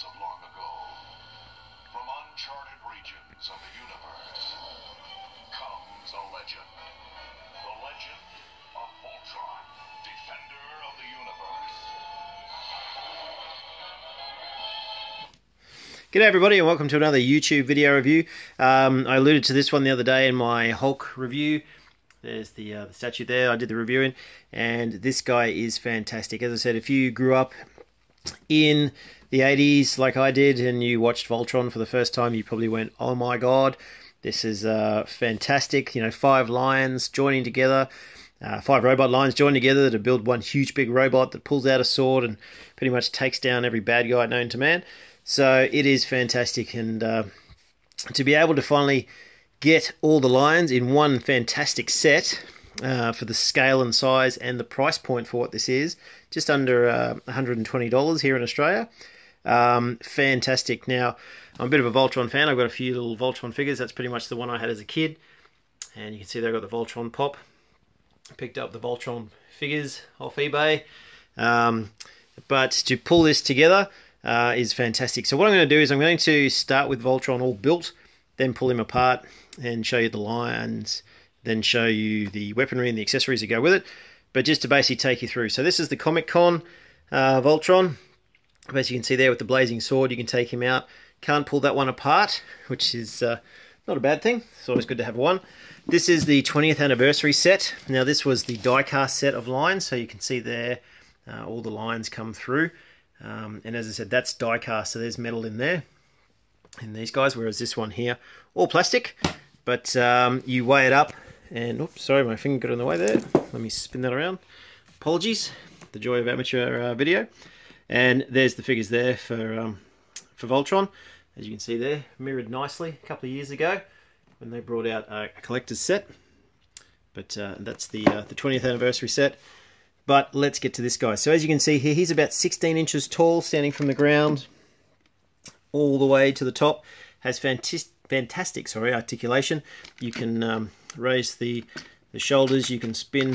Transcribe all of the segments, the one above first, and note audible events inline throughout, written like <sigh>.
lands of long ago, from uncharted regions of the universe, comes a legend. The legend of Voltron, defender of the universe. G'day everybody and welcome to another YouTube video review. Um, I alluded to this one the other day in my Hulk review. There's the, uh, the statue there I did the review in and this guy is fantastic. As I said, if you grew up in the 80s like I did and you watched Voltron for the first time, you probably went, oh my god, this is uh, fantastic. You know, five lions joining together. Uh, five robot lines joined together to build one huge big robot that pulls out a sword and pretty much takes down every bad guy known to man. So it is fantastic, and uh, to be able to finally get all the lions in one fantastic set uh, for the scale and size and the price point for what this is, just under uh, $120 here in Australia. Um, fantastic. Now, I'm a bit of a Voltron fan. I've got a few little Voltron figures. That's pretty much the one I had as a kid. And you can see there I've got the Voltron pop. Picked up the Voltron figures off eBay. Um, but to pull this together, uh, is fantastic. So what I'm going to do is I'm going to start with Voltron all built, then pull him apart and show you the lines, then show you the weaponry and the accessories that go with it. But just to basically take you through. So this is the Comic Con uh, Voltron. As you can see there with the blazing sword, you can take him out. Can't pull that one apart, which is uh, not a bad thing. It's always good to have one. This is the 20th anniversary set. Now this was the die-cast set of lines, so you can see there uh, all the lines come through. Um, and as I said, that's die cast, so there's metal in there in these guys, whereas this one here, all plastic, but um, you weigh it up, and oops, sorry, my finger got in the way there. Let me spin that around. Apologies, the joy of amateur uh, video. And there's the figures there for um, for Voltron, as you can see there, mirrored nicely a couple of years ago when they brought out a, collector's set. But uh, that's the uh, the 20th anniversary set. But let's get to this guy. So as you can see here, he's about 16 inches tall, standing from the ground all the way to the top. Has fantastic, fantastic sorry, articulation. You can um, raise the, the shoulders, you can spin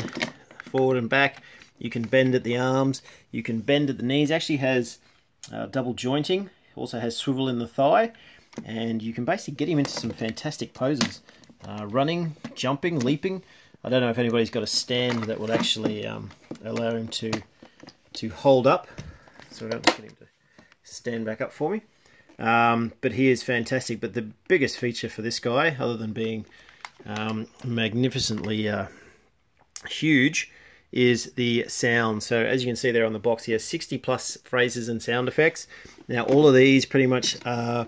forward and back, you can bend at the arms, you can bend at the knees. Actually has uh, double jointing, also has swivel in the thigh, and you can basically get him into some fantastic poses. Uh, running, jumping, leaping. I don't know if anybody's got a stand that would actually um, allow him to to hold up. So I don't get him to stand back up for me. Um, but he is fantastic. But the biggest feature for this guy, other than being um, magnificently uh, huge, is the sound. So as you can see there on the box, he has 60 plus phrases and sound effects. Now all of these pretty much are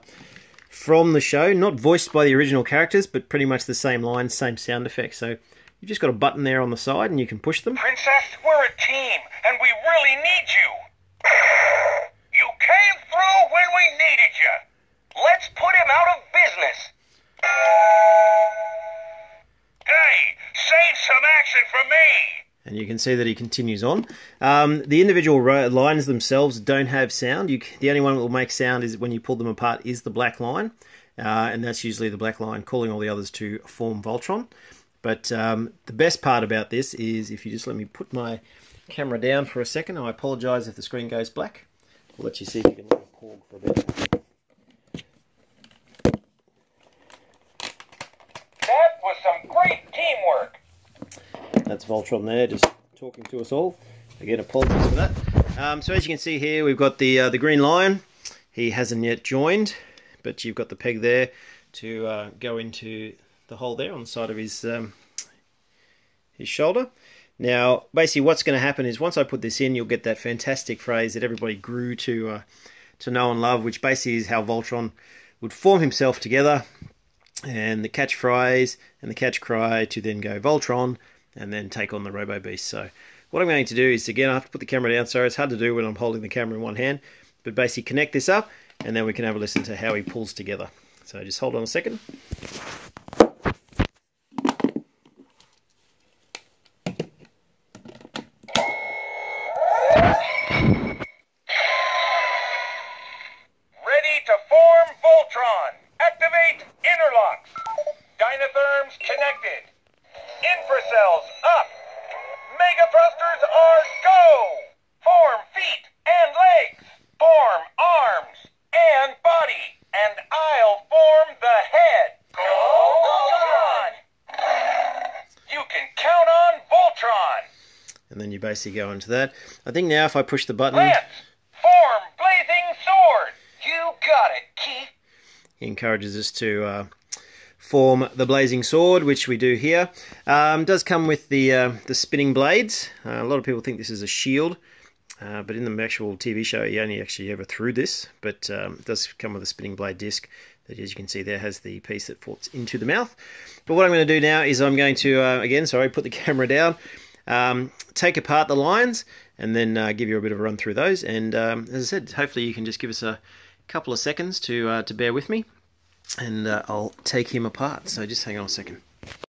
from the show, not voiced by the original characters, but pretty much the same lines, same sound effects. So You've just got a button there on the side and you can push them. Princess, we're a team and we really need you. Came through when we needed you. Let's put him out of business. Hey, save some action for me. And you can see that he continues on. Um, the individual lines themselves don't have sound. You, the only one that will make sound is when you pull them apart is the black line. Uh, and that's usually the black line calling all the others to form Voltron. But um, the best part about this is if you just let me put my camera down for a second. I apologise if the screen goes black. I'll let you see if you can hold for a bit. That was some great teamwork. That's Voltron there, just talking to us all. Again, apologies for that. Um, so as you can see here, we've got the uh, the green lion. He hasn't yet joined, but you've got the peg there to uh, go into the hole there on the side of his um, his shoulder. Now, basically, what's going to happen is once I put this in, you'll get that fantastic phrase that everybody grew to uh, to know and love, which basically is how Voltron would form himself together, and the catchphrase and the catch cry to then go Voltron and then take on the Robo Beast. So, what I'm going to do is again, I have to put the camera down. Sorry, it's hard to do when I'm holding the camera in one hand, but basically connect this up, and then we can have a listen to how he pulls together. So, just hold on a second. You basically go into that. I think now if I push the button, Lance, form blazing sword. You got it, Keith. he encourages us to uh, form the blazing sword, which we do here. Um, does come with the uh, the spinning blades. Uh, a lot of people think this is a shield, uh, but in the actual TV show, he only actually ever threw this. But um, it does come with a spinning blade disc that, as you can see, there has the piece that falls into the mouth. But what I'm going to do now is I'm going to uh, again, sorry, put the <laughs> camera down, um, take apart the lines, and then uh, give you a bit of a run through those. And um, as I said, hopefully you can just give us a couple of seconds to uh, to bear with me and uh, I'll take him apart. So just hang on a second.